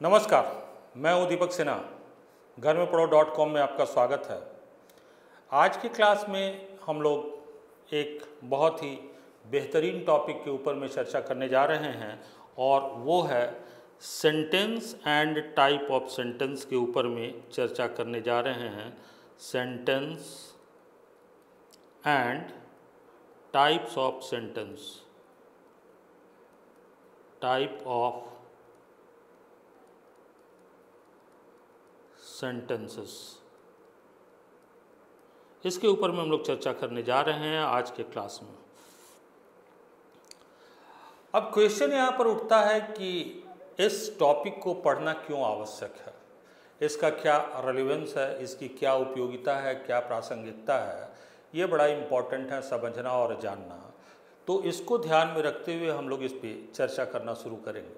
नमस्कार, मैं हूँ दीपक सिन्हा। घर में पढ़ो डॉट कॉम में आपका स्वागत है। आज की क्लास में हम लोग एक बहुत ही बेहतरीन टॉपिक के ऊपर में चर्चा करने जा रहे हैं और वो है sentence and type of sentence के ऊपर में चर्चा करने जा रहे हैं। Sentence and types of sentence type of sentences इसके ऊपर में हम लोग चर्चा करने जा रहे हैं आज के क्लास में। अब क्वेश्चन यहाँ पर उठता है कि इस टॉपिक को पढ़ना क्यों आवश्यक है? इसका क्या रेलिवेंस है? इसकी क्या उपयोगिता है? क्या प्रासंगिकता है? ये बड़ा इंपॉर्टेंट है समझना और जानना। तो इसको ध्यान में रखते हुए हम लोग इस पर चर्चा करना शुरू करेंगे।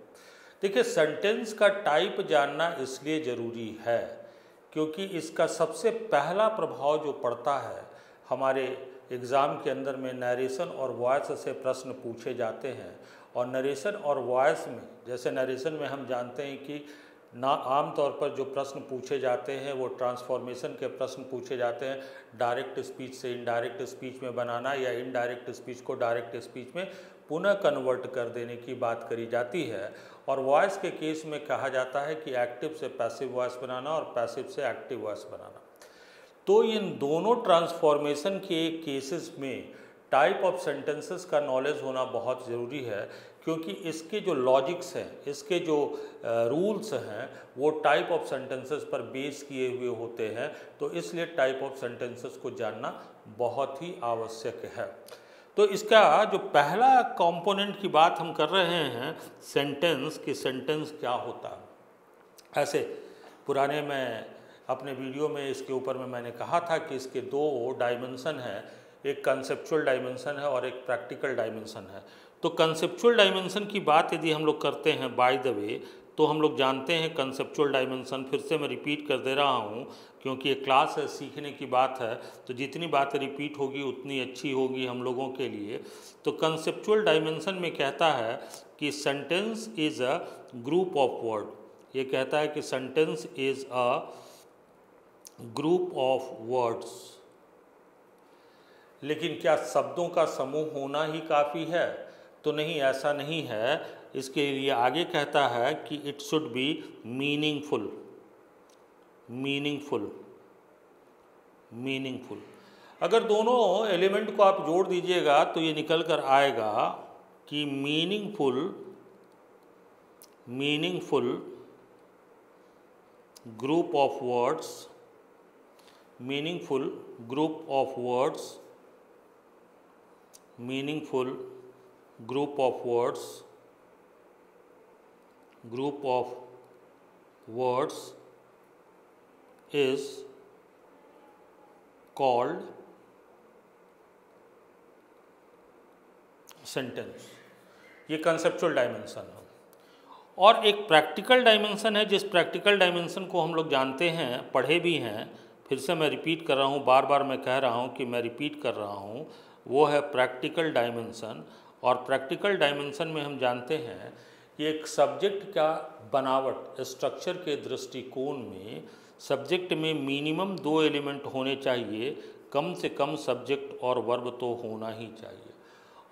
देखिए सेंटेंस का टाइप जानना इसलिए ज़रूरी है क्योंकि इसका सबसे पहला प्रभाव जो पड़ता है, हमारे एग्ज़ाम के अंदर में नरेशन और वॉयस से प्रश्न पूछे जाते हैं। और नरेशन और वॉयस में, जैसे नरेशन में हम जानते हैं कि ना आम तौर पर जो प्रश्न पूछे जाते हैं, वो ट्रांसफॉर्मेशन के प्रश्न पूछे जाते हैं। डायरेक्ट स्पीच से इनडायरेक्ट स्पीच में बनाना या इनडायरेक्ट स्पीच को डायरेक्ट स्पीच में पुनः कन्वर्ट कर देने की बात करी जाती है। और वॉइस के केस में कहा जाता है कि एक्टिव से पैसिव वॉइस बनाना और पैसिव से एक्टिव वॉइस बनाना। तो इन दोनों ट्रांसफॉर्मेशन के केसेस में टाइप ऑफ़ सेंटेंसेस का नॉलेज होना बहुत ज़रूरी है, क्योंकि इसके जो लॉजिक्स हैं, इसके जो रूल्स हैं, वो टाइप ऑफ़ सेंटेंसेस पर बेस किए हुए होते हैं। तो इसलिए टाइप ऑफ़ सेंटेंसेस को जानना बहुत ही आवश्यक है। तो इसका जो पहला कंपोनेंट की बात हम कर रहे हैं सेंटेंस कि सेंटेंस क्या होता? है ऐसे पुराने में, अपने वीडियो में इसके ऊपर में मैंने कहा था कि इसके दो डायमेंशन हैं, एक कंसेप्चुअल डायमेंशन है और एक प्रैक्टिकल डायमेंशन है। तो कंसेप्चुअल डायमेंशन की बात यदि हम लोग करते हैं बाय द वे तो हम लोग जानते हैं कंसेप्चुअल डायमेंशन फिर से मैं रिपीट कर दे रहा हूँ, क्योंकि ये क्लास है, सीखने की बात है तो जितनी बात रिपीट होगी, उतनी अच्छी होगी हम लोगों के लिए। तो कंसेप्चुअल डायमेंशन में कहता है कि sentence is a group of word ये कहता है कि sentence is a group of words लेकिन क्या शब्दों का समूह होना ही काफ़ी है? तो नहीं, ऐसा नहीं है। इसके लिए आगे कहता है कि it should be meaningful meaningful meaningful अगर दोनों एलिमेंट को आप जोड़ दीजिएगा तो ये निकल कर आएगा कि meaningful meaningful group of words meaningful group of words meaningful group of words group of words is called sentence ये कंसेप्चुअल डायमेंशन है। और एक प्रैक्टिकल डायमेंशन है, जिस प्रैक्टिकल डायमेंशन को हम लोग जानते हैं, पढ़े भी हैं, फिर से मैं रिपीट कर रहा हूँ बार बार मैं कह रहा हूँ कि मैं रिपीट कर रहा हूँ, वो है प्रैक्टिकल डायमेंशन और प्रैक्टिकल डायमेंशन में हम जानते हैं एक सब्जेक्ट का बनावट स्ट्रक्चर के दृष्टिकोण में सब्जेक्ट में मिनिमम दो एलिमेंट होने चाहिए, कम से कम सब्जेक्ट और वर्ब तो होना ही चाहिए।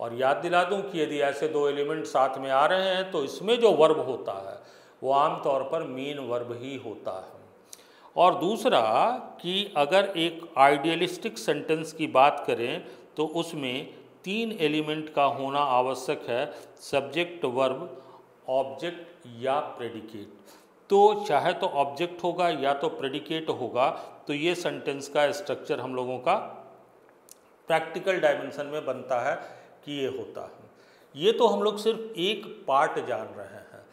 और याद दिला दूँ कि यदि ऐसे दो एलिमेंट साथ में आ रहे हैं तो इसमें जो वर्ब होता है, वो आमतौर पर मेन वर्ब ही होता है। और दूसरा कि अगर एक आइडियलिस्टिक सेंटेंस की बात करें तो उसमें तीन एलिमेंट का होना आवश्यक है सब्जेक्ट वर्ब ऑब्जेक्ट या प्रेडिकेट तो चाहे तो ऑब्जेक्ट होगा या तो प्रेडिकेट होगा तो ये सेंटेंस का स्ट्रक्चर हम लोगों का प्रैक्टिकल डायमेंशन में बनता है कि ये होता है। ये तो हम लोग सिर्फ़ एक पार्ट जान रहे हैं।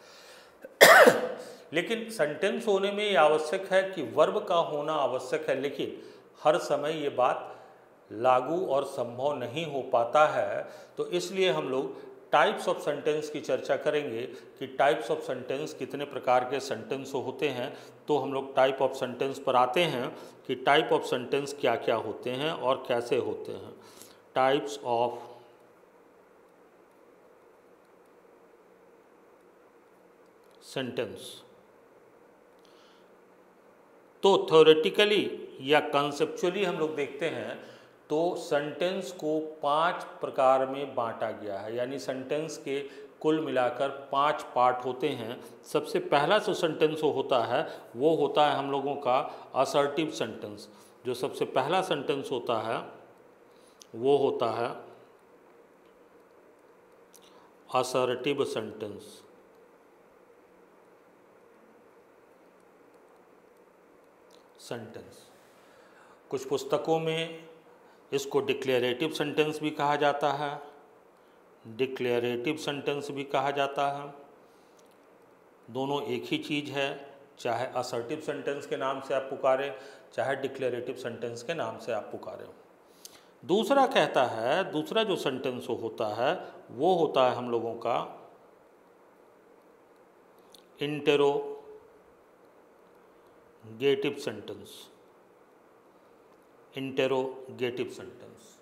लेकिन सेंटेंस होने में ये आवश्यक है कि वर्ब का होना आवश्यक है, लेकिन हर समय ये बात लागू और संभव नहीं हो पाता है। तो इसलिए हम लोग टाइप्स ऑफ़ सेंटेंस की चर्चा करेंगे कि टाइप्स ऑफ़ सेंटेंस कितने प्रकार के सेंटेंस होते हैं तो हम लोग टाइप ऑफ़ सेंटेंस पर आते हैं कि टाइप ऑफ़ सेंटेंस क्या क्या होते हैं और कैसे होते हैं। टाइप्स ऑफ़ सेंटेंस तो थ्योरेटिकली या कंसेप्चुअली हम लोग देखते हैं तो सेंटेंस को पाँच प्रकार में बांटा गया है, यानी सेंटेंस के कुल मिलाकर पाँच पार्ट होते हैं। सबसे पहला जो सेंटेंस होता है, वो होता है हम लोगों का असर्टिव सेंटेंस जो सबसे पहला सेंटेंस होता है, वो होता है असर्टिव सेंटेंस सेंटेंस कुछ पुस्तकों में इसको डिक्लेरेटिव सेंटेंस भी कहा जाता है। डिक्लेरेटिव सेंटेंस भी कहा जाता है। दोनों एक ही चीज़ है, चाहे असर्टिव सेंटेंस के नाम से आप पुकारें, चाहे डिक्लेरेटिव सेंटेंस के नाम से आप पुकारें। दूसरा कहता है, दूसरा जो सेंटेंस होता है, वो होता है हम लोगों का इंटेरोगेटिव सेंटेंस इंटेरोगेटिव सेंटेंस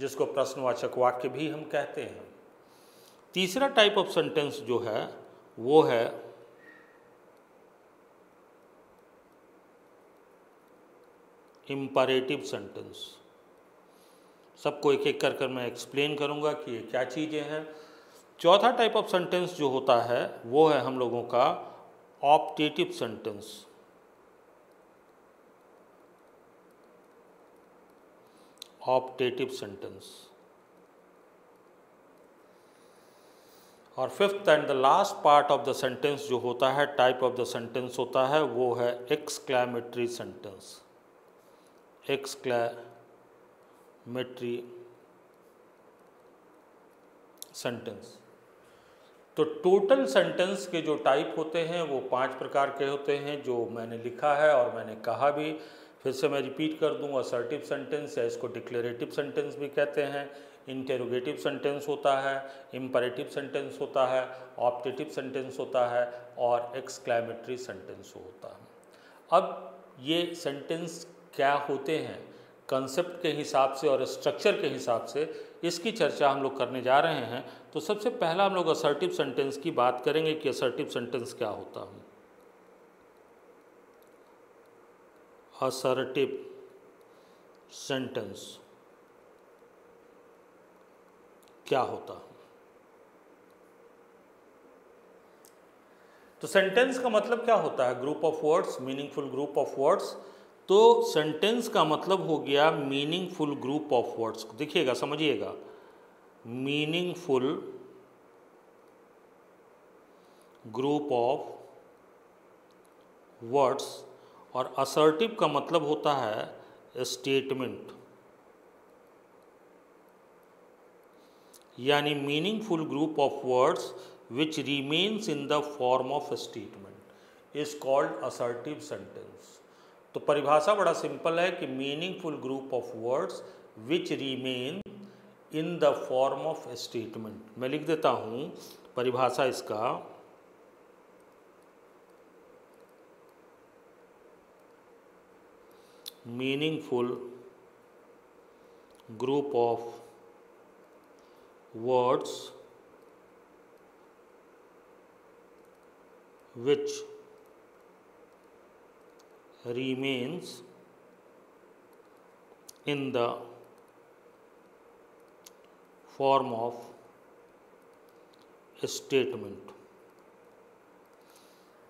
जिसको प्रश्नवाचक वाक्य भी हम कहते हैं। तीसरा टाइप ऑफ़ सेंटेंस जो है, वो है इम्परेटिव सेंटेंस सबको एक एक कर कर मैं एक्सप्लेन करूँगा कि ये क्या चीज़ें हैं। चौथा टाइप ऑफ़ सेंटेंस जो होता है, वो है हम लोगों का ऑप्टेटिव सेंटेंस ऑप्टेटिव सेंटेंस और fifth and the last part of the sentence जो होता है टाइप ऑफ़ द सेंटेंस होता है, वो है एक्सक्लैमेटरी सेंटेंस एक्सक्लैमेटरी सेंटेंस तो टोटल सेंटेंस के जो टाइप होते हैं, वो पाँच प्रकार के होते हैं, जो मैंने लिखा है और मैंने कहा भी फिर से मैं रिपीट कर दूँ असर्टिव सेंटेंस या इसको डिक्लेरेटिव सेंटेंस भी कहते हैं। इंटेरोगेटिव सेंटेंस होता है इम्परेटिव सेंटेंस होता है ऑप्टेटिव सेंटेंस होता है और एक्सक्लैमेटरी सेंटेंस होता है। अब ये सेंटेंस क्या होते हैं? कंसेप्ट के हिसाब से और स्ट्रक्चर के हिसाब से इसकी चर्चा हम लोग करने जा रहे हैं। तो सबसे पहला हम लोग असर्टिव सेंटेंस की बात करेंगे कि असर्टिव सेंटेंस क्या होता है। Assertive सेंटेंस क्या होता तो सेंटेंस का मतलब क्या होता है? Group of words meaningful group of words तो सेंटेंस का मतलब हो गया मीनिंगफुल ग्रुप ऑफ़ वर्ड्स देखिएगा, समझिएगा। मीनिंगफुल ग्रुप ऑफ़ वर्ड्स और असर्टिव का मतलब होता है स्टेटमेंट यानी meaningful group of words which remains in the form of statement is called assertive sentence तो परिभाषा बड़ा सिंपल है कि meaningful group of words which remain in the form of statement मैं लिख देता हूँ परिभाषा इसका. Meaningful group of words which remains in the form of statement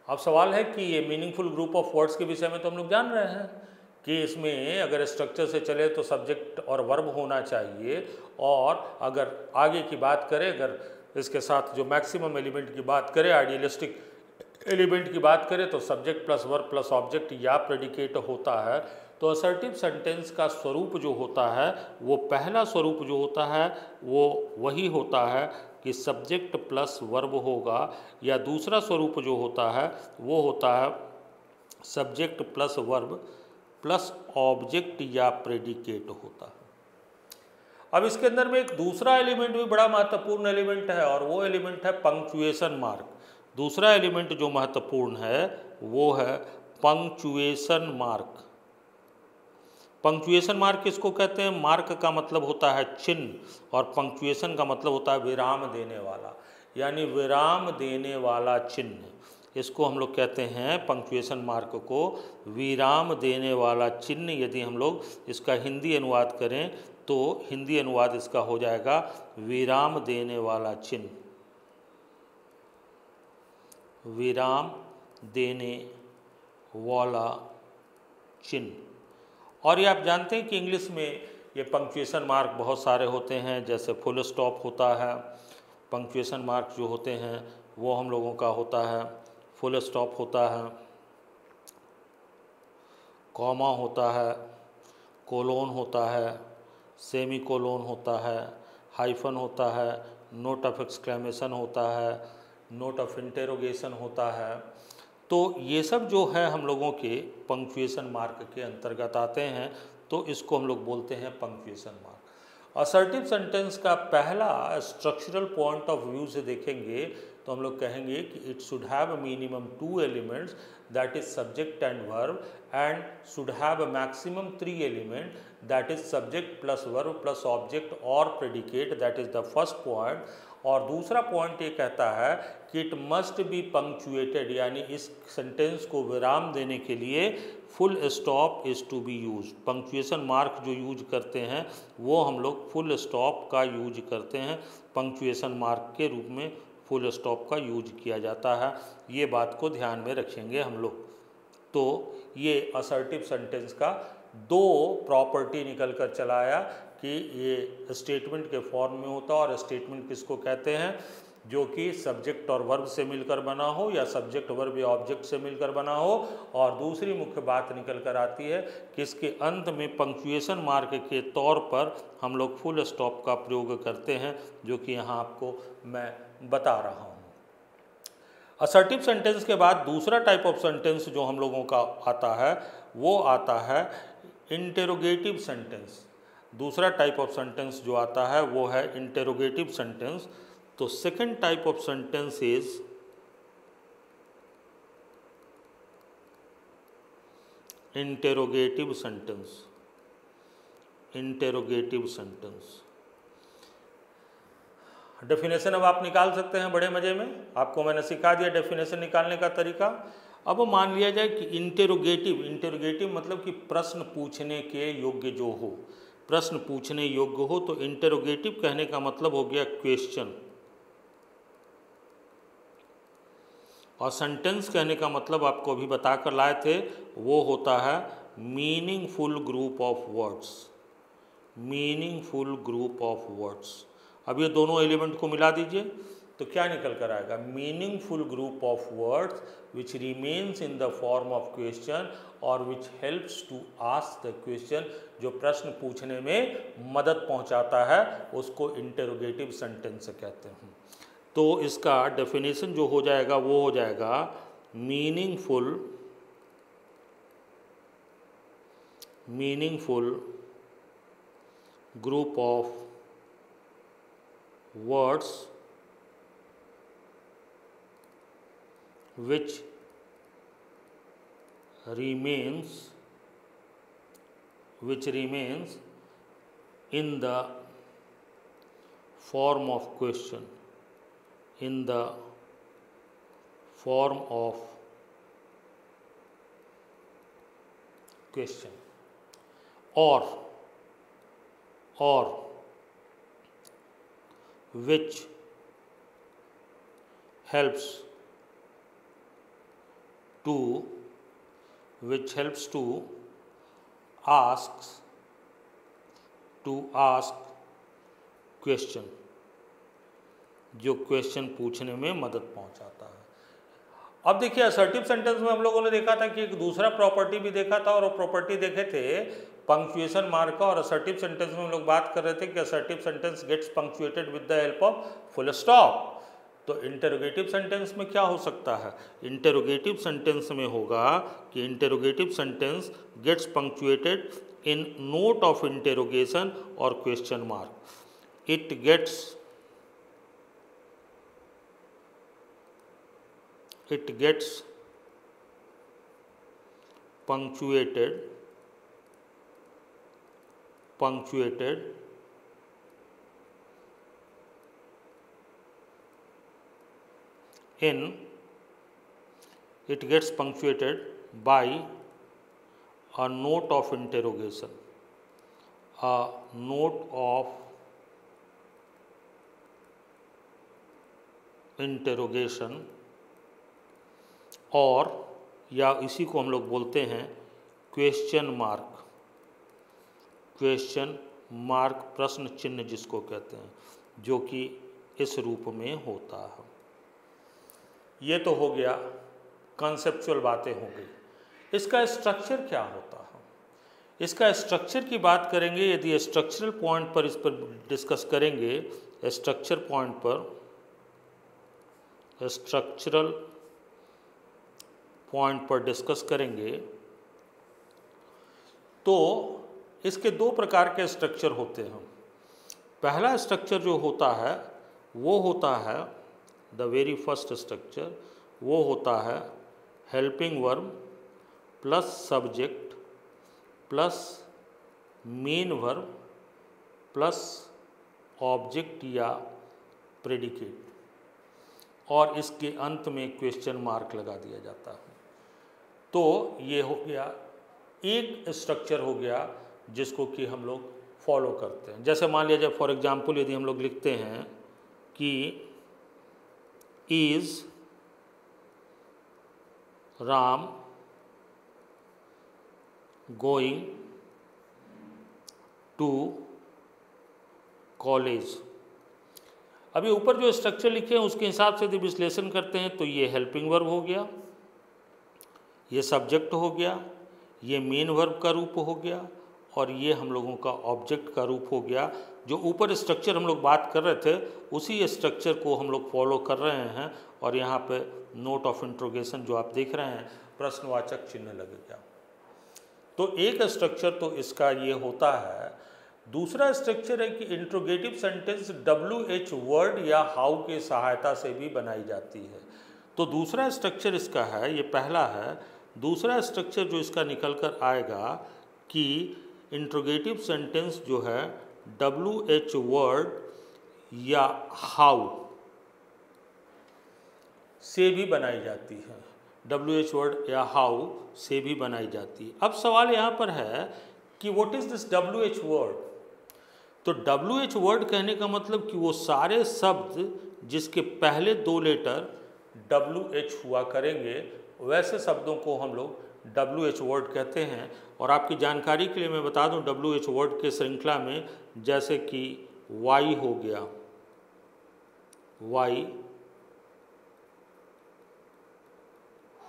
अब सवाल है कि ये मीनिंगफुल ग्रुप ऑफ़ वर्ड्स के विषय में तो हम लोग जान रहे हैं कि इसमें अगर स्ट्रक्चर से चले तो सब्जेक्ट और वर्ब होना चाहिए और अगर आगे की बात करें, अगर इसके साथ जो मैक्सिमम एलिमेंट की बात करें आइडियलिस्टिक एलिमेंट की बात करें तो subject plus verb plus object या प्रेडिकेट होता है। तो असर्टिव सेंटेंस का स्वरूप जो होता है, वो पहला स्वरूप जो होता है, वो वही होता है कि सब्जेक्ट प्लस वर्ब होगा या दूसरा स्वरूप जो होता है, वो होता है subject plus verb plus object या प्रेडिकेट होता है। अब इसके अंदर में एक दूसरा एलिमेंट भी बड़ा महत्वपूर्ण एलिमेंट है और वो एलिमेंट है पंक्चुएशन मार्क। दूसरा एलिमेंट जो महत्वपूर्ण है, वो है पंक्चुएशन मार्क। पंक्चुएशन मार्क किसको कहते हैं? मार्क का मतलब होता है चिन्ह और पंक्चुएशन का मतलब होता है विराम देने वाला, यानी विराम देने वाला चिन्ह। इसको हम लोग कहते हैं पंक्चुएशन मार्क को विराम देने वाला चिन्ह। यदि हम लोग इसका हिंदी अनुवाद करें तो हिंदी अनुवाद इसका हो जाएगा विराम देने वाला चिन्ह। विराम देने वाला चिन्ह। और ये आप जानते हैं कि इंग्लिश में ये पंक्चुएशन मार्क बहुत सारे होते हैं, जैसे फुल स्टॉप होता है, पंक्चुएशन मार्क जो होते हैं वो हम लोगों का होता है। फुल स्टॉप होता है, कॉमा होता है, कोलोन होता है सेमी कोलोन होता है, हाइफन होता है, नोट ऑफ़ एक्सक्लेमेशन होता है, नोट ऑफ़ इंटेरोगेशन होता है। तो ये सब जो है हम लोगों के पंक्चुएशन मार्क के अंतर्गत आते हैं तो इसको हम लोग बोलते हैं पंक्चुएशन मार्क। असर्टिव सेंटेंस का पहला स्ट्रक्चरल पॉइंट ऑफ़ व्यू से देखेंगे तो हम लोग कहेंगे कि it should have minimum two elements that is subject and verb and should have maximum three element that is subject plus verb plus object और predicate that is the first point और दूसरा पॉइंट ये कहता है कि it must be punctuated यानी इस sentence को विराम देने के लिए full stop is to be use punctuation mark जो यूज़ करते हैं, वो हम लोग फुल स्टॉप का यूज़ करते हैं पंक्चुएशन मार्क के रूप में फुल स्टॉप का यूज़ किया जाता है। ये बात को ध्यान में रखेंगे हम लोग। तो ये असर्टिव सेंटेंस का दो प्रॉपर्टी निकल कर चलाया कि ये स्टेटमेंट के फॉर्म में होता और स्टेटमेंट किसको कहते हैं? जो कि सब्जेक्ट और वर्ब से मिलकर बना हो या सब्जेक्ट वर्ब या ऑब्जेक्ट से मिलकर बना हो। और दूसरी मुख्य बात निकल कर आती है कि इसके अंत में पंक्चुएशन मार्क के तौर पर हम लोग फुल स्टॉप का प्रयोग करते हैं, जो कि यहाँ आपको मैं बता रहा हूँ। असर्टिव सेंटेंस के बाद दूसरा टाइप ऑफ़ सेंटेंस जो हम लोगों का आता है, वो आता है इंटेरोगेटिव सेंटेंस दूसरा टाइप ऑफ़ सेंटेंस जो आता है, वो है इंटेरोगेटिव सेंटेंस तो second type of sentence is interrogative sentence interrogative sentence definition अब आप निकाल सकते हैं बड़े मज़े में। आपको मैंने सिखा दिया डेफिनेशन निकालने का तरीका। अब मान लिया जाए कि इंटेरोगेटिव इंटेरोगेटिव मतलब कि प्रश्न पूछने के योग्य जो हो। प्रश्न पूछने योग्य हो तो इंटेरोगेटिव कहने का मतलब हो गया क्वेश्चन और सेंटेंस कहने का मतलब आपको अभी बताकर लाए थे, वो होता है meaningful group of words meaningful group of words अब ये दोनों एलिमेंट को मिला दीजिए तो क्या निकल कर आएगा? Meaningful group of words which remains in the form of question और which helps to ask the question जो प्रश्न पूछने में मदद पहुंचाता है, उसको इंटेरोगेटिव सेंटेंस कहते हैं। तो इसका डेफिनेशन जो हो जाएगा, वो हो जाएगा meaningful meaningful group of words which remains which remains in the form of question in the form of question. Or or which helps to, which helps to ask to ask question, जो question पूछने में मदद पहुंचाता है। अब देखिए assertive sentence में हम लोगों ने देखा था कि एक दूसरा प्रॉपर्टी भी देखा था और वो प्रॉपर्टी देखे थे पंक्चुएशन मार्क का और असर्टिव सेंटेंस में हम लोग बात कर रहे थे कि assertive sentence gets punctuated with the help of full stop तो इंटेरोगेटिव सेंटेंस में क्या हो सकता है? इंटेरोगेटिव सेंटेंस में होगा कि interrogative sentence gets punctuated in note of interrogation और question mark it gets it gets punctuated punctuated in it gets punctuated by a note of interrogation a note of interrogation और या इसी को हम लोग बोलते हैं क्वेश्चन मार्क क्वेश्चन मार्क प्रश्न चिन्ह जिसको कहते हैं, जो कि इस रूप में होता है। ये तो हो गया कॉन्सेप्चुअल बातें हो गई। इसका स्ट्रक्चर क्या होता है? इसका स्ट्रक्चर की बात करेंगे, यदि स्ट्रक्चरल पॉइंट पर इस पर डिस्कस करेंगे स्ट्रक्चर पॉइंट पर स्ट्रक्चरल पॉइंट पर डिस्कस करेंगे तो इसके दो प्रकार के स्ट्रक्चर होते हैं। पहला स्ट्रक्चर जो होता है, वो होता है द वेरी फ़र्स्ट स्ट्रक्चर वो होता है helping verb plus subject plus main verb plus object या प्रेडिकेट और इसके अंत में क्वेश्चन मार्क लगा दिया जाता है। तो ये हो गया, एक स्ट्रक्चर हो गया जिसको कि हम लोग फॉलो करते हैं। जैसे मान लिया जाए फॉर एग्जांपल यदि हम लोग लिखते हैं कि is Ram going to college अभी ऊपर जो स्ट्रक्चर लिखे हैं, उसके हिसाब से यदि विश्लेषण करते हैं तो ये हेल्पिंग वर्ब हो गया, ये सब्जेक्ट हो गया, ये मेन वर्ब का रूप हो गया और ये हम लोगों का ऑब्जेक्ट का रूप हो गया। जो ऊपर स्ट्रक्चर हम लोग बात कर रहे थे, उसी स्ट्रक्चर को हम लोग फॉलो कर रहे हैं और यहाँ पे नोट ऑफ़ इंट्रोगेशन जो आप देख रहे हैं, प्रश्नवाचक चिन्ह लग गया। तो एक स्ट्रक्चर तो इसका ये होता है। दूसरा स्ट्रक्चर है कि interrogative sentence W H word या हाउ के सहायता से भी बनाई जाती है। तो दूसरा स्ट्रक्चर इसका है, ये पहला है। दूसरा स्ट्रक्चर जो इसका निकल कर आएगा कि इंट्रोगेटिव सेंटेंस जो है डब्ल्यू एच वर्ड या हाउ से भी बनाई जाती है। डब्ल्यू एच वर्ड या हाउ से भी बनाई जाती है। अब सवाल यहाँ पर है कि what is this W H word तो डब्ल्यू एच वर्ड कहने का मतलब कि वो सारे शब्द जिसके पहले दो लेटर डब्ल्यू एच हुआ करेंगे, वैसे शब्दों को हम लोग डब्ल्यू एच वर्ड कहते हैं। और आपकी जानकारी के लिए मैं बता दूँ डब्ल्यू एच वर्ड के श्रृंखला में जैसे कि वाई हो गया। वाई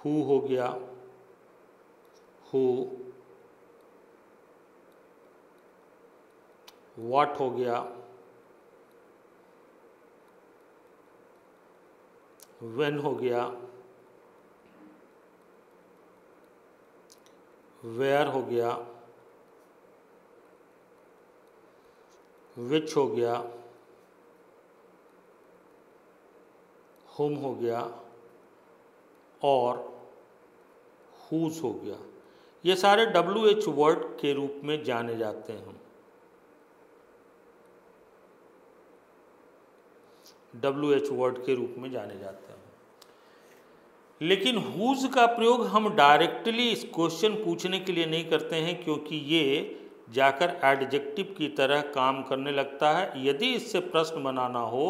हु हो गया। हु वाट हो गया। वेन हो गया। वेयर हो गया, विच हो गया, होम हो गया और हुज हो गया। ये सारे डब्ल्यू एच वर्ड के रूप में जाने जाते हैं डब्ल्यू एच वर्ड के रूप में जाने जाते हैं। लेकिन हुज का प्रयोग हम डायरेक्टली इस क्वेश्चन पूछने के लिए नहीं करते हैं, क्योंकि ये जाकर एडजेक्टिव की तरह काम करने लगता है। यदि इससे प्रश्न बनाना हो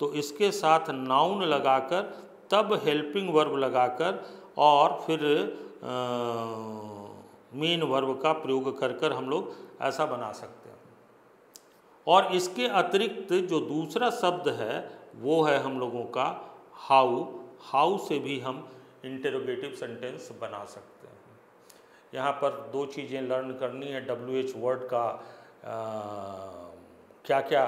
तो इसके साथ नाउन लगाकर, तब हेल्पिंग वर्ब लगाकर और फिर मेन वर्ब का प्रयोग कर कर हम लोग ऐसा बना सकते हैं। और इसके अतिरिक्त जो दूसरा शब्द है, वो है हम लोगों का हाउ हाउ से भी हम इंटेरोगेटिव सेंटेंस बना सकते हैं। यहाँ पर दो चीज़ें लर्न करनी है डब्ल्यू एच वर्ड का आ, क्या क्या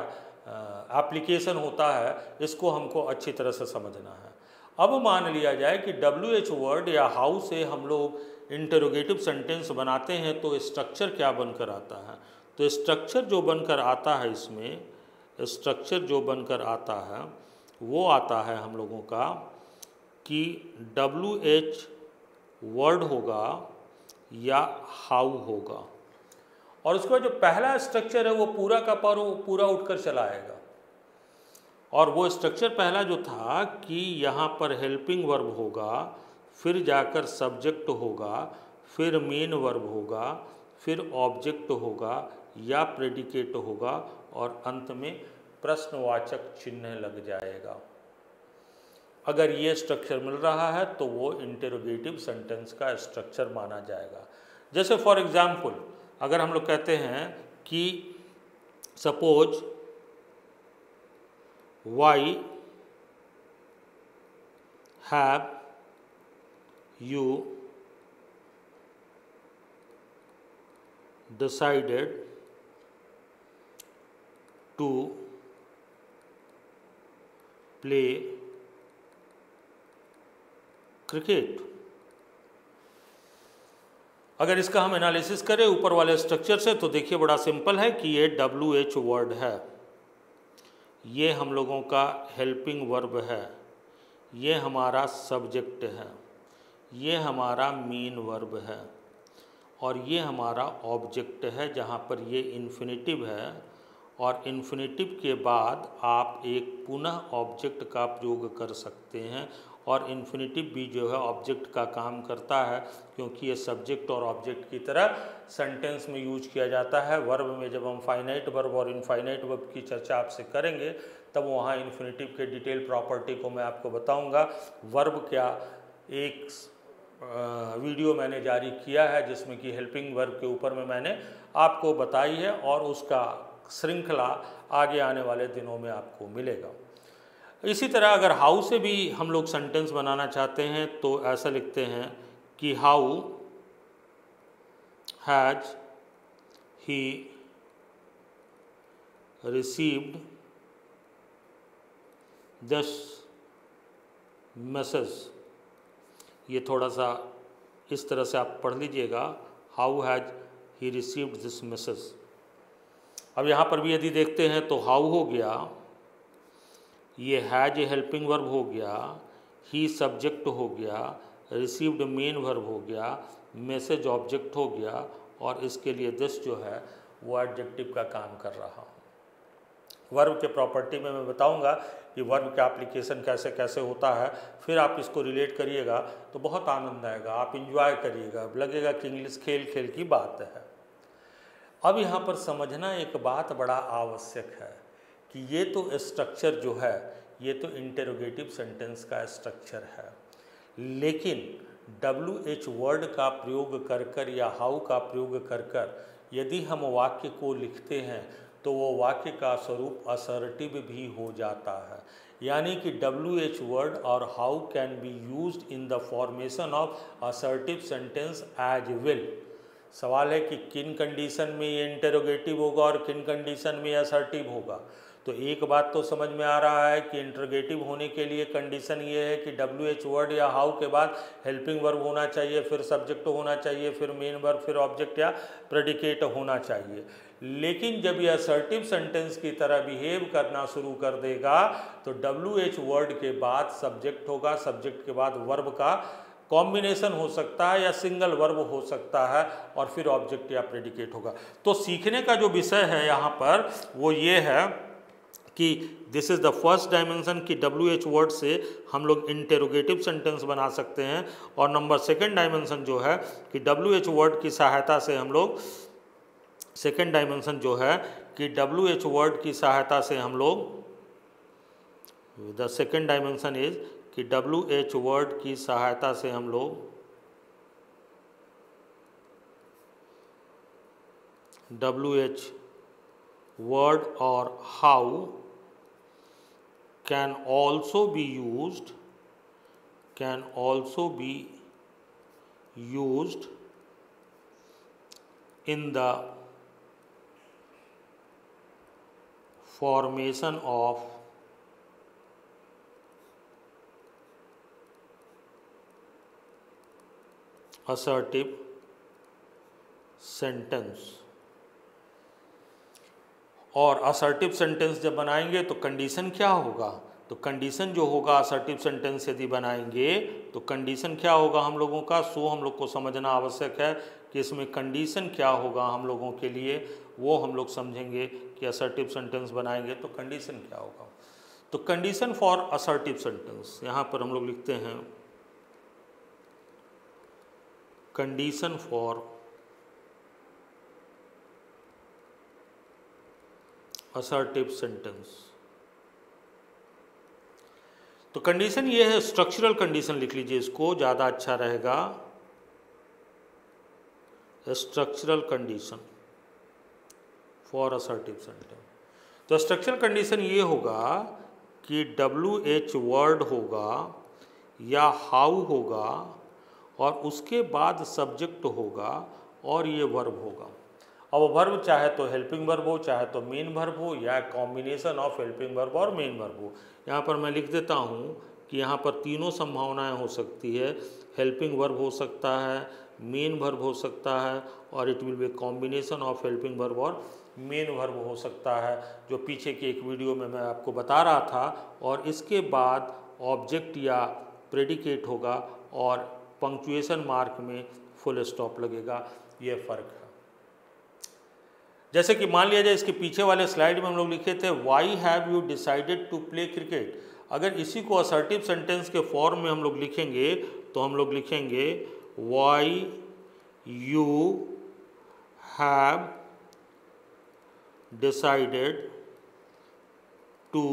एप्लीकेशन होता है इसको हमको अच्छी तरह से समझना है। अब मान लिया जाए कि डब्ल्यू एच वर्ड या हाउ से हम लोग इंटेरोगेटिव सेंटेंस बनाते हैं तो स्ट्रक्चर क्या बनकर आता है? तो स्ट्रक्चर जो बनकर आता है इसमें स्ट्रक्चर जो बनकर आता है वो आता है हम लोगों का कि डब्ल्यू एच वर्ड होगा या हाउ होगा। और उसका जो पहला स्ट्रक्चर है वो पूरा का पर पूरा उठकर चला आएगा। और वो स्ट्रक्चर पहला जो था कि यहाँ पर हेल्पिंग वर्ब होगा, फिर जाकर सब्जेक्ट होगा, फिर मेन वर्ब होगा, फिर ऑब्जेक्ट होगा या प्रेडिकेट होगा और अंत में प्रश्नवाचक चिन्ह लग जाएगा। अगर ये स्ट्रक्चर मिल रहा है तो वो इंटेरोगेटिव सेंटेंस का स्ट्रक्चर माना जाएगा। जैसे फॉर एग्ज़ाम्पल अगर हम लोग कहते हैं कि suppose why have you decided to play cricket. अगर इसका हम एनालिसिस करें, ऊपर वाले स्ट्रक्चर से तो देखिए बड़ा सिंपल है कि ये डब्ल्यू एच वर्ड है। ये हम लोगों का हेल्पिंग वर्ब है। ये हमारा सब्जेक्ट है। ये हमारा मेन वर्ब है। और ये हमारा ऑब्जेक्ट है, जहाँ पर ये इन्फिनेटिव है। और इन्फिनेटिव के बाद आप एक पुनः ऑब्जेक्ट का प्रयोग कर सकते हैं। और इन्फिनेटिव भी जो है ऑब्जेक्ट का काम करता है, क्योंकि ये सब्जेक्ट और ऑब्जेक्ट की तरह सेंटेंस में यूज़ किया जाता है। वर्ब में जब हम फाइनाइट वर्ब और इनफाइनाइट वर्ब की चर्चा आपसे करेंगे, तब वहाँ इन्फिनेटिव के डिटेल प्रॉपर्टी को मैं आपको बताऊँगा। वर्ब क्या एक वीडियो मैंने जारी किया है, जिसमें कि हेल्पिंग वर्ब के ऊपर में मैंने आपको बताई है और उसका श्रृंखला आगे आने वाले दिनों में आपको मिलेगा। इसी तरह अगर हाउ से भी हम लोग सेंटेंस बनाना चाहते हैं तो ऐसा लिखते हैं कि how has he received this message ये थोड़ा सा इस तरह से आप पढ़ लीजिएगा how has he received this message अब यहाँ पर भी यदि देखते हैं तो हाउ हो गया। ये हैज़ हेल्पिंग वर्ब हो गया ही सब्जेक्ट हो गया रिसीव्ड मेन वर्ब हो गया मैसेज ऑब्जेक्ट हो गया, और इसके लिए दिस जो है, वो एडजेक्टिव का काम कर रहा हूँ। वर्ब के प्रॉपर्टी में मैं बताऊँगा कि वर्ब का एप्लीकेशन कैसे कैसे होता है, फिर आप इसको रिलेट करिएगा तो बहुत आनंद आएगा, आप इंजॉय करिएगा, लगेगा कि इंग्लिश खेल खेल की बात है। अब यहाँ पर समझना एक बात बड़ा आवश्यक है। कि ये तो स्ट्रक्चर जो है, ये तो इंटेरोगेटिव सेंटेंस का स्ट्रक्चर है। लेकिन डब्ल्यू एच वर्ड का प्रयोग कर कर या हाउ का प्रयोग कर कर यदि हम वाक्य को लिखते हैं तो वो वाक्य का स्वरूप असर्टिव भी हो जाता है। यानी कि डब्ल्यू एच वर्ड और how can be use in the formation of assertive sentence as well सवाल है कि किन कंडीशन में ये इंटेरोगेटिव होगा और किन कंडीशन में असर्टिव होगा? तो एक बात तो समझ में आ रहा है कि इंट्रोगेटिव होने के लिए कंडीशन ये है कि डब्ल्यू एच वर्ड या हाउ के बाद हेल्पिंग वर्ब होना चाहिए, फिर सब्जेक्ट होना चाहिए, फिर मेन वर्ब फिर ऑब्जेक्ट या प्रेडिकेट होना चाहिए। लेकिन जब यह असर्टिव सेंटेंस की तरह बिहेव करना शुरू कर देगा तो डब्ल्यू एच वर्ड के बाद सब्जेक्ट होगा सब्जेक्ट के बाद वर्ब का कॉम्बिनेशन हो सकता है या सिंगल वर्ब हो सकता है और फिर ऑब्जेक्ट या प्रेडिकेट होगा। तो सीखने का जो विषय है यहाँ पर, वो ये है कि this is the first dimension कि डब्ल्यू एच वर्ड से हम लोग इंटेरोगेटिव सेंटेंस बना सकते हैं। और नंबर सेकेंड डायमेंशन जो है कि डब्ल्यू एच वर्ड की सहायता से हम लोग सेकेंड डायमेंशन जो है कि डब्ल्यू एच वर्ड की सहायता से हम लोग द सेकेंड डायमेंशन इज़ कि डब्ल्यू एच वर्ड की सहायता से हम लोग डब्ल्यू एच वर्ड और how can also be used can also be used in the formation of assertive sentence और असर्टिव सेंटेंस जब बनाएँगे तो कंडीशन क्या होगा? तो कंडीशन जो होगा असर्टिव सेंटेंस यदि बनाएँगे तो कंडीशन क्या होगा हम लोगों का? सो हम लोग को समझना आवश्यक है कि इसमें कंडीशन क्या होगा हम लोगों के लिए। वो हम लोग समझेंगे कि असर्टिव सेंटेंस बनाएँगे तो कंडीशन क्या होगा। तो कंडीशन फॉर असर्टिव सेंटेंस यहाँ पर हम लोग लिखते हैं कंडीशन फॉर असर्टिव सेंटेंस तो कंडीशन ये है स्ट्रक्चरल कंडीशन लिख लीजिए इसको, ज़्यादा अच्छा रहेगा। Structural condition for assertive sentence तो स्ट्रक्चरल कंडीशन ये होगा कि डब्ल्यू एच वर्ड होगा या हाउ होगा और उसके बाद सब्जेक्ट होगा और ये वर्ब होगा। अब वर्ब चाहे तो हेल्पिंग वर्ब हो, चाहे तो मेन वर्ब हो, या कॉम्बिनेशन ऑफ़ हेल्पिंग वर्ब और मेन वर्ब हो। यहाँ पर मैं लिख देता हूँ कि यहाँ पर तीनों संभावनाएँ हो सकती है। हेल्पिंग वर्ब हो सकता है मेन वर्ब हो सकता है, और it will be combination of helping verb और मेन वर्ब हो सकता है, जो पीछे के एक वीडियो में मैं आपको बता रहा था। और इसके बाद ऑब्जेक्ट या प्रेडिकेट होगा और पंक्चुएशन मार्क में फुल स्टॉप लगेगा। ये फ़र्क है। जैसे कि मान लिया जाए इसके पीछे वाले स्लाइड में हम लोग लिखे थे why have you decided to play cricket अगर इसी को असर्टिव सेंटेंस के फॉर्म में हम लोग लिखेंगे तो हम लोग लिखेंगे why you have decided to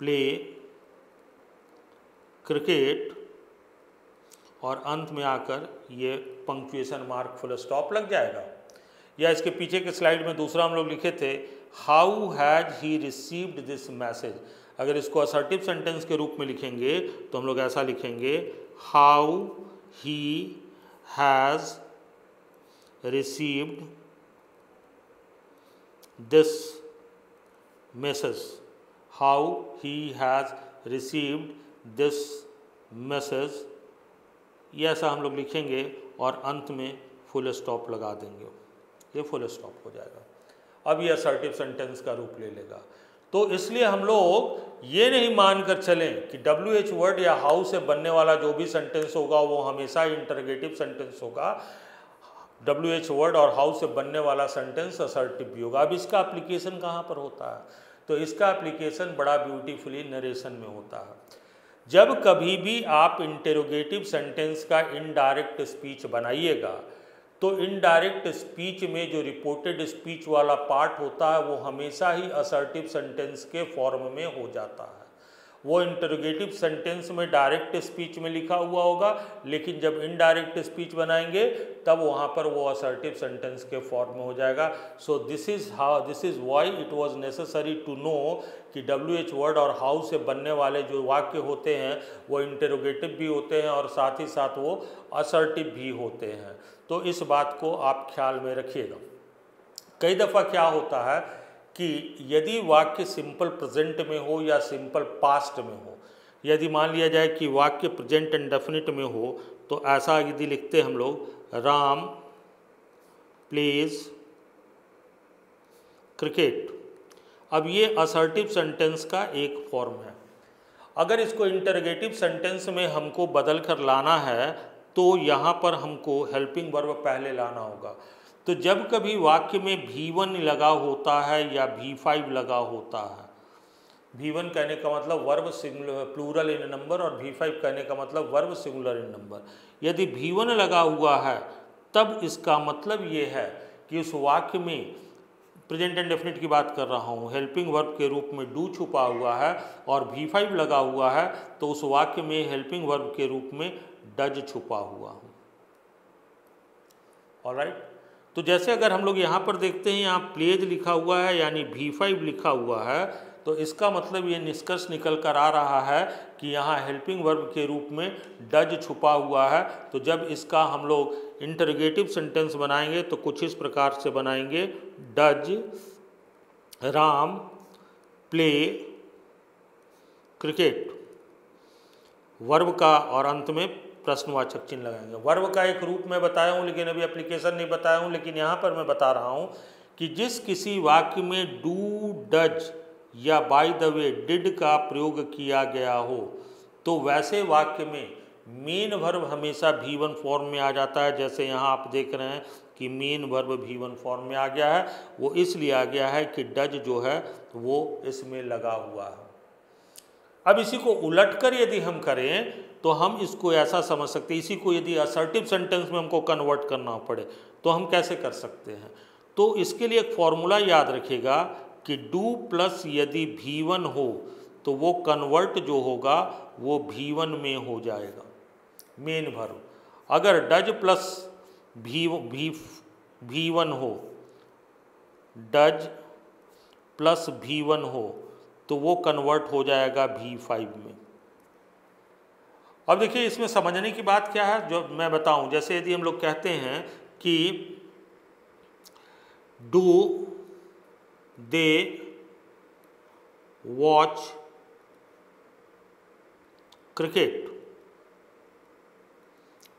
play cricket और अंत में आकर ये पंक्चुएशन मार्क फुल स्टॉप लग जाएगा। या इसके पीछे के स्लाइड में दूसरा हम लोग लिखे थे how has he received this message अगर इसको असर्टिव सेंटेंस के रूप में लिखेंगे तो हम लोग ऐसा लिखेंगे how he has received this message how he has received this message ये ऐसा हम लोग लिखेंगे और अंत में फुल स्टॉप लगा देंगे। ये फुल स्टॉप हो जाएगा। अब ये असर्टिव सेंटेंस का रूप ले लेगा। तो इसलिए हम लोग ये नहीं मानकर चलें कि डब्ल्यू एच वर्ड या हाउ से बनने वाला जो भी सेंटेंस होगा, वो हमेशा इंटरगेटिव सेंटेंस होगा। डब्ल्यू एच वर्ड और हाउ से बनने वाला सेंटेंस असर्टिव भी होगा। अब इसका एप्लीकेशन कहाँ पर होता है? तो इसका एप्लीकेशन बड़ा ब्यूटीफुली नरेशन में होता है। जब कभी भी आप इंटेरोगेटिव सेंटेंस का इनडायरेक्ट स्पीच बनाइएगा तो इनडायरेक्ट स्पीच में जो रिपोर्टेड स्पीच वाला पार्ट होता है, वो हमेशा ही असर्टिव सेंटेंस के फॉर्म में हो जाता है। वो इंटरोगेटिव सेंटेंस में डायरेक्ट स्पीच में लिखा हुआ होगा, लेकिन जब इनडायरेक्ट स्पीच बनाएँगे, तब वहाँ पर वो असर्टिव सेंटेंस के फॉर्म में हो जाएगा। So this is how this is why it was necessary to know कि डब्ल्यू एच वर्ड और हाउ से बनने वाले जो वाक्य होते हैं, वो इंटरोगेटिव भी होते हैं और साथ ही साथ वो असर्टिव भी होते हैं। तो इस बात को आप ख्याल में रखिएगा। कई दफ़ा क्या होता है कि यदि वाक्य सिंपल प्रेजेंट में हो या सिंपल पास्ट में हो, यदि मान लिया जाए कि वाक्य प्रेजेंट एंड डेफिनेट में हो तो ऐसा यदि लिखते हम लोग, राम, प्लेज, क्रिकेट। अब ये असर्टिव सेंटेंस का एक फॉर्म है। अगर इसको इंटरगेटिव सेंटेंस में हमको बदल कर लाना है तो यहाँ पर हमको हेल्पिंग वर्ब पहले लाना होगा। तो जब कभी वाक्य में भी वन लगा होता है या भी फाइव लगा होता है भी वन कहने का मतलब verb singular plural in number और भी फाइव कहने का मतलब वर्ब सिंगुलर इन नंबर यदि भी वन लगा हुआ है, तब इसका मतलब ये है कि उस वाक्य में प्रेजेंट एंड डेफिनेट की बात कर रहा हूँ। हेल्पिंग वर्ब के रूप में डू छुपा हुआ है और भी फाइव लगा हुआ है तो उस वाक्य में हेल्पिंग वर्ब के रूप में डज छुपा हुआ हूँ। और राइट तो जैसे अगर हम लोग यहाँ पर देखते हैं, यहाँ प्लेज लिखा हुआ है, यानी भी फाइव लिखा हुआ है तो इसका मतलब ये निष्कर्ष निकल कर आ रहा है कि यहाँ हेल्पिंग वर्ब के रूप में डज छुपा हुआ है। तो जब इसका हम लोग इंटरगेटिव सेंटेंस बनाएँगे तो कुछ इस प्रकार से बनाएँगे। Does, Ram, play, cricket. Verb का और अंत में प्रश्नवाचक चिन्ह लगाएँगे। वर्ब का एक रूप में बताया हूँ, लेकिन अभी एप्लीकेशन नहीं बताया हूँ, लेकिन यहाँ पर मैं बता रहा हूँ कि जिस किसी वाक्य में डू डज या बाय द वे डिड का प्रयोग किया गया हो तो वैसे वाक्य में मेन वर्ब हमेशा भी वन फॉर्म में आ जाता है। जैसे यहाँ आप देख रहे हैं कि मेन वर्ब भी वन फॉर्म में आ गया है, वो इसलिए आ गया है कि डज जो है, वो इसमें लगा हुआ है। अब इसी को उलट कर यदि हम करें तो हम इसको ऐसा समझ सकते हैं। इसी को यदि असर्टिव सेंटेंस में हमको कन्वर्ट करना पड़े तो हम कैसे कर सकते हैं? तो इसके लिए एक फॉर्मूला याद रखिएगा कि डू प्लस यदि भी वन हो तो वो कन्वर्ट जो होगा, वो भी वन में हो जाएगा। मेन भर। अगर डज प्लस भी भी भी वन हो डज प्लस भी वन हो तो वो कन्वर्ट हो जाएगा भी फाइव में। अब देखिए, इसमें समझने की बात क्या है? जो मैं बताऊँ, जैसे यदि हम लोग कहते हैं कि डू दे वॉच क्रिकेट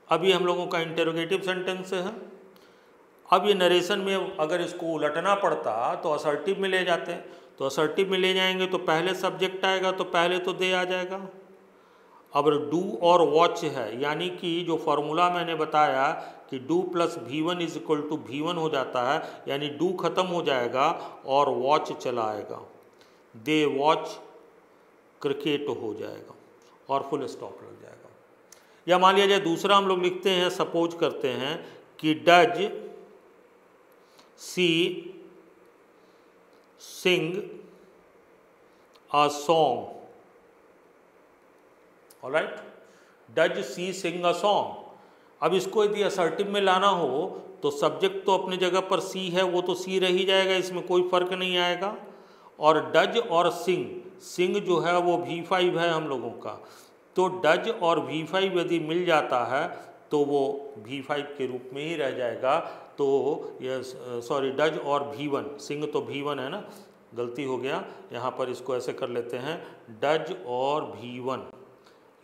अभी हम लोगों का इंटेरोगेटिव सेंटेंस है। अब ये नरेशन में अगर इसको उलटना पड़ता तो असर्टिव में ले जाते हैं। तो असर्टिव में ले जाएँगे तो पहले सब्जेक्ट आएगा तो पहले तो दे आ जाएगा। अब डू और वॉच है, यानी कि जो फॉर्मूला मैंने बताया कि do plus V one is equal to V one हो जाता है, यानी डू खत्म हो जाएगा और वॉच चला आएगा। दे वॉच क्रिकेट हो जाएगा और फुल स्टॉप लग जाएगा। या मान लिया जाए दूसरा हम लोग लिखते हैं सपोज़ करते हैं कि does she sing a song. All right? Does she sing a song? अब इसको यदि असर्टिव में लाना हो तो सब्जेक्ट तो अपनी जगह पर सी है, वो तो सी रह ही जाएगा, इसमें कोई फ़र्क नहीं आएगा। और डज और सिंग सिंग जो है वो वी फाइव है हम लोगों का। तो डज और वी फाइव यदि मिल जाता है तो वो वी फाइव के रूप में ही रह जाएगा। तो सॉरी, डज और भीवन, सिंह तो भीवन है ना? गलती हो गया। यहाँ पर इसको ऐसे कर लेते हैं, डज और भीवन।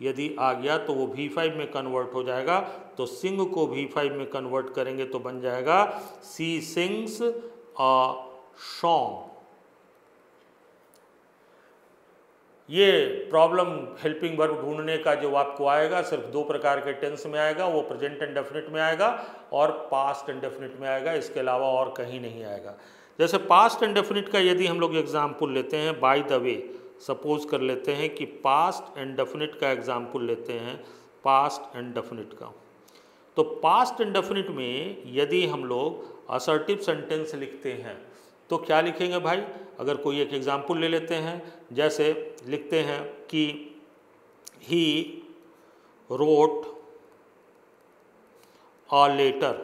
यदि आ गया तो वो भी फाइव में कन्वर्ट हो जाएगा तो सिंह को भी फाइव में कन्वर्ट करेंगे तो बन जाएगा सी सिंग्स अ सॉन्ग ये प्रॉब्लम हेल्पिंग वर्ब ढूँढने का जो आपको आएगा, सिर्फ़ दो प्रकार के टेंस में आएगा, वो प्रेजेंट एंड डेफिनेट में आएगा और पास्ट एंड डेफिनेट में आएगा, इसके अलावा और कहीं नहीं आएगा। जैसे पास्ट एंड डेफिनेट का यदि हम लोग एग्ज़ाम्पल लेते हैं बाय द वे सपोज़ कर लेते हैं कि पास्ट एंड डेफिनेट का एग्ज़ाम्पल लेते हैं पास्ट एंड डेफिनेट का। तो पास्ट एंड डेफिनेट में यदि हम लोग असर्टिव सेंटेंस लिखते हैं तो क्या लिखेंगे भाई? अगर कोई एक एग्ज़ाम्पल ले लेते हैं, जैसे लिखते हैं कि ही रोट आ लेटर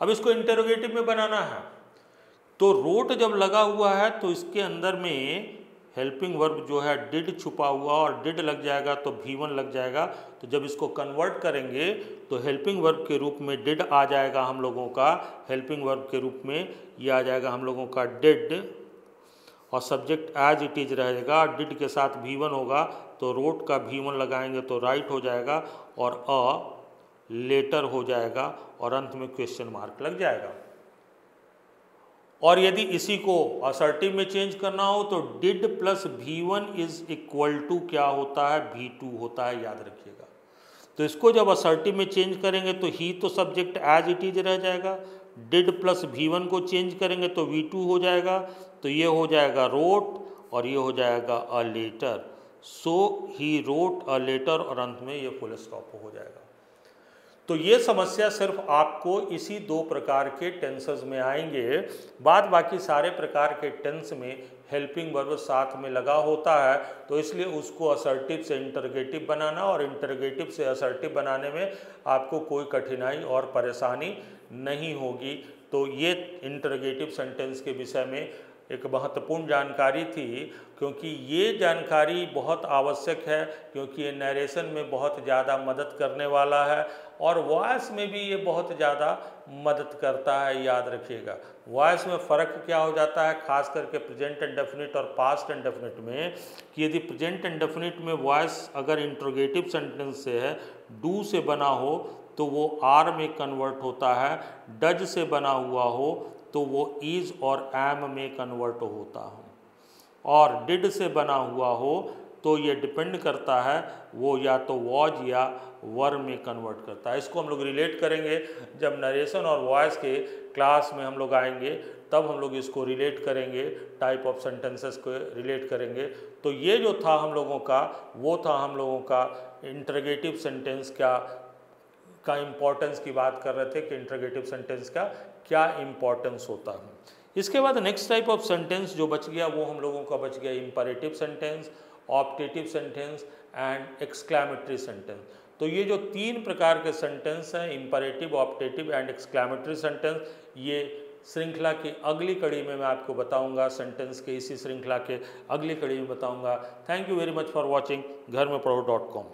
अब इसको इंटरोगेटिव में बनाना है। तो रोट जब लगा हुआ है तो इसके अंदर में हेल्पिंग वर्ब जो है डिड छुपा हुआ और डिड लग जाएगा तो भी वन लग जाएगा। तो जब इसको कन्वर्ट करेंगे तो हेल्पिंग वर्ब के रूप में डिड आ जाएगा हम लोगों का। हेल्पिंग वर्ब के रूप में ये आ जाएगा हम लोगों का डिड और सब्जेक्ट एज इट इज़ रहेगा डिड के साथ भी वन होगा तो रोट का भी वन लगाएँगे तो राइट हो जाएगा और अ लेटर हो जाएगा और अंत में क्वेश्चन मार्क लग जाएगा। और यदि इसी को असर्टिव में चेंज करना हो तो did plus V one is equal to क्या होता है? भी टू होता है, याद रखिएगा। तो इसको जब असर्टिव में चेंज करेंगे तो ही तो सब्जेक्ट एज इट इज़ रह जाएगा। डिड प्लस भी वन को चेंज करेंगे तो वी टू हो जाएगा। तो ये हो जाएगा रोट और ये हो जाएगा a letter so he wrote a letter और अंत में ये फुल स्टॉप हो जाएगा। तो ये समस्या सिर्फ़ आपको इसी दो प्रकार के टेंसेस में आएँगे। बाद बाकी सारे प्रकार के टेंस में हेल्पिंग वर्ब साथ में लगा होता है तो इसलिए उसको असर्टिव से इंटरगेटिव बनाना और इंटरगेटिव से असर्टिव बनाने में आपको कोई कठिनाई और परेशानी नहीं होगी। तो ये इंटरगेटिव सेंटेंस के विषय में एक महत्वपूर्ण जानकारी थी, क्योंकि ये जानकारी बहुत आवश्यक है, क्योंकि ये नरेशन में बहुत ज़्यादा मदद करने वाला है और वॉयस में भी ये बहुत ज़्यादा मदद करता है, याद रखिएगा। वॉइस में फ़र्क क्या हो जाता है? खास करके प्रेजेंट एंड डेफिनेट और पास्ट एंड डेफिनेट में, कि यदि प्रेजेंट एंड डेफिनेट में वॉयस अगर इंट्रोगेटिव सेंटेंस से है डू से बना हो तो वो आर में कन्वर्ट होता है डज से बना हुआ हो तो वो इज़ और एम में कन्वर्ट होता हो। और डिड से बना हुआ हो तो ये डिपेंड करता है, वो या तो वॉज़ या वर में कन्वर्ट करता है। इसको हम लोग रिलेट करेंगे। जब नरेशन और वॉइस के क्लास में हम लोग आएँगे, तब हम लोग इसको रिलेट करेंगे टाइप ऑफ़ सेंटेंसेस को रिलेट करेंगे। तो ये जो था हम लोगों का, वो था हम लोगों का इंटरगेटिव सेंटेंस क्या, का इम्पोर्टेंस की बात कर रहे थे कि इंटरगेटिव सेंटेंस का क्या इम्पोर्टेंस होता है। इसके बाद नेक्स्ट टाइप ऑफ़ सेंटेंस जो बच गया, वो हम लोगों का बच गया imperative sentence optative sentence and exclamatory sentence तो ये जो तीन प्रकार के सेंटेंस हैं imperative optative and exclamatory sentence ये श्रृंखला की अगली कड़ी में मैं आपको बताऊँगा सेंटेंस के इसी श्रृंखला के अगली कड़ी में बताऊँगा। Thank you very much for watching घर में पढ़ो डॉट कॉम